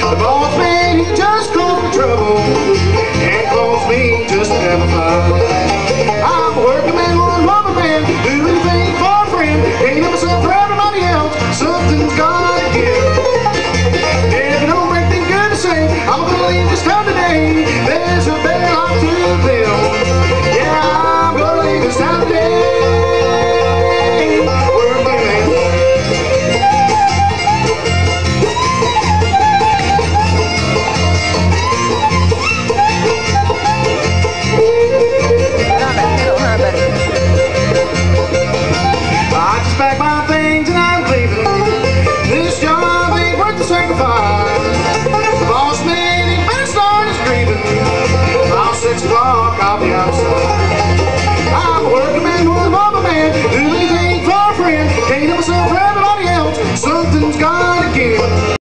The boss man, he just calls me trouble and calls me just to have a fun. I'm a working man one a lover man, do anything for a friend, ain't ever myself for everybody else. Something's gotta give. And if you don't make things good to say, I'm gonna leave this town today. something's gone.